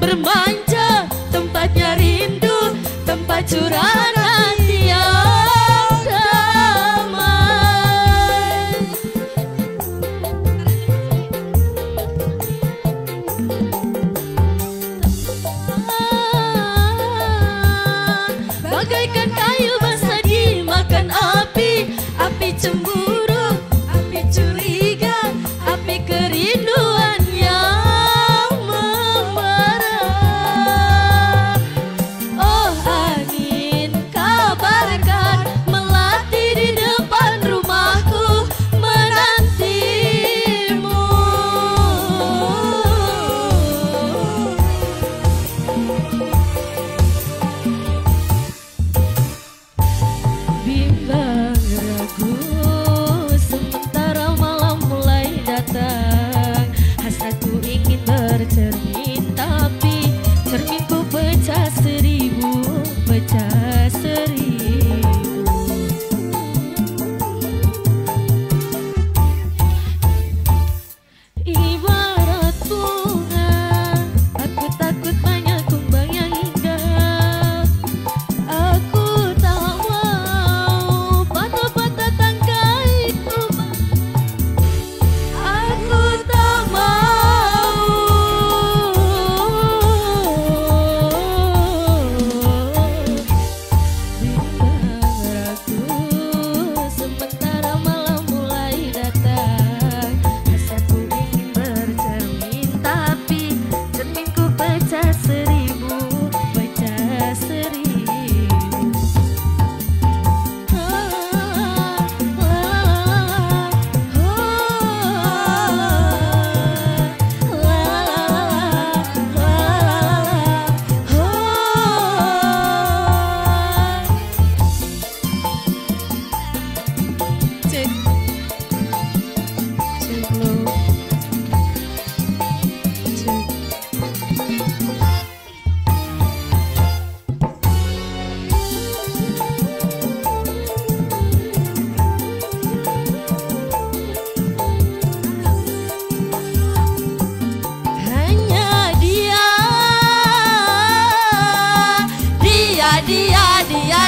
bermanja tempatnya rindu tempat curahan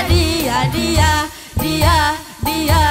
dia dia dia dia dia.